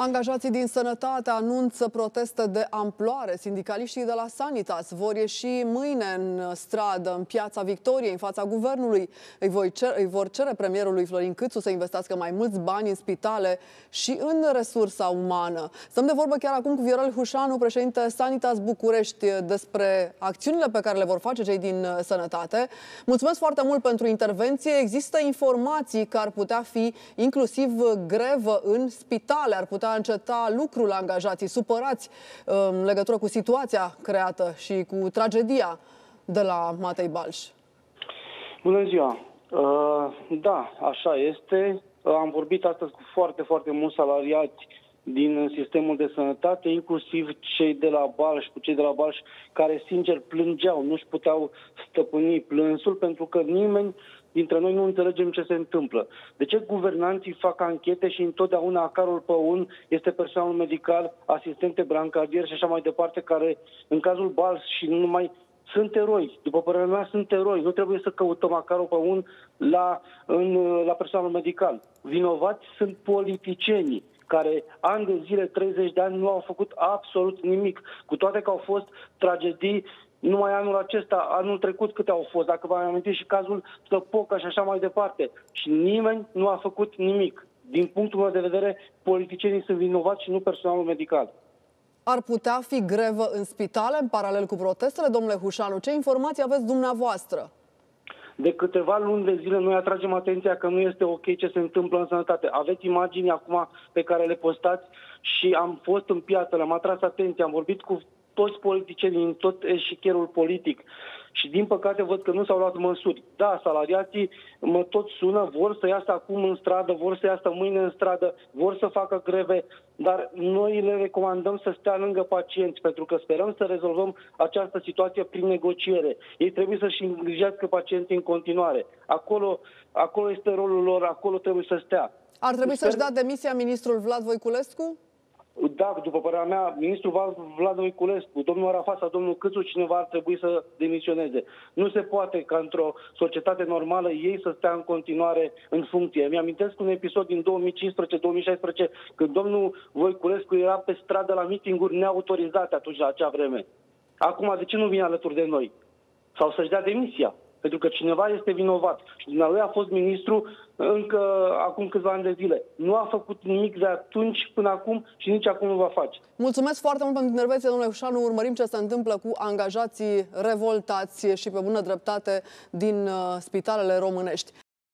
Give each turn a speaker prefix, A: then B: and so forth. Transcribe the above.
A: Angajații din sănătate anunță proteste de amploare. Sindicaliștii de la Sanitas vor ieși mâine în stradă, în piața Victoriei, în fața guvernului. Îi, voi cer, îi vor cere premierului Florin Câțu să investească mai mulți bani în spitale și în resursa umană. Stăm de vorbă chiar acum cu Viorel Hușanu, președinte Sanitas București, despre acțiunile pe care le vor face cei din sănătate. Mulțumesc foarte mult pentru intervenție. Există informații că ar putea fi inclusiv grevă în spitale, ar putea putea înceta lucrul angajații supărați în legătură cu situația creată și cu tragedia de la Matei Balș?
B: Bună ziua! Uh, da, așa este. Am vorbit astăzi cu foarte, foarte mulți salariați din sistemul de sănătate, inclusiv cei de la Balș, cu cei de la Balș, care sincer plângeau, nu-și puteau stăpâni plânsul, pentru că nimeni dintre noi nu înțelegem ce se întâmplă. De ce guvernanții fac anchete și întotdeauna carul pe un este personal medical, asistente brancadier și așa mai departe, care în cazul Balș și nu numai sunt eroi. După părerea mea, sunt eroi. Nu trebuie să căutăm acarul pe un la, în, la personalul medical. Vinovați sunt politicienii care ani de zile, 30 de ani, nu au făcut absolut nimic. Cu toate că au fost tragedii numai anul acesta, anul trecut câte au fost, dacă vă amintiți și cazul Săpoca și așa mai departe. Și nimeni nu a făcut nimic. Din punctul meu de vedere, politicienii sunt vinovați și nu personalul medical.
A: Ar putea fi grevă în spitale în paralel cu protestele, domnule Hușanu? Ce informații aveți dumneavoastră?
B: De câteva luni de zile noi atragem atenția că nu este ok ce se întâmplă în sănătate. Aveți imagini acum pe care le postați și am fost în piață, le-am atras atenția, am vorbit cu toți politicienii, în tot eșicherul politic. Și din păcate văd că nu s-au luat măsuri. Da, salariații mă tot sună, vor să iasă acum în stradă, vor să iasă mâine în stradă, vor să facă greve, dar noi le recomandăm să stea lângă pacienți, pentru că sperăm să rezolvăm această situație prin negociere. Ei trebuie să-și îngrijească pacienții în continuare. Acolo, acolo este rolul lor, acolo trebuie să stea.
A: Ar trebui Sper... să-și dea demisia ministrul Vlad Voiculescu?
B: Da, după părerea mea, ministrul Vlad Voiculescu, domnul Arafat sau domnul Câțu, cineva ar trebui să demisioneze. Nu se poate ca într-o societate normală ei să stea în continuare în funcție. Mi-amintesc un episod din 2015-2016 când domnul Voiculescu era pe stradă la mitinguri neautorizate atunci la acea vreme. Acum, de ce nu vine alături de noi? Sau să-și dea demisia? Pentru că cineva este vinovat. Și din lui a fost ministru încă acum câțiva ani de zile. Nu a făcut nimic de atunci până acum și nici acum nu va face.
A: Mulțumesc foarte mult pentru intervenție, domnule Ușanu. Urmărim ce se întâmplă cu angajații revoltați și pe bună dreptate din uh, spitalele românești.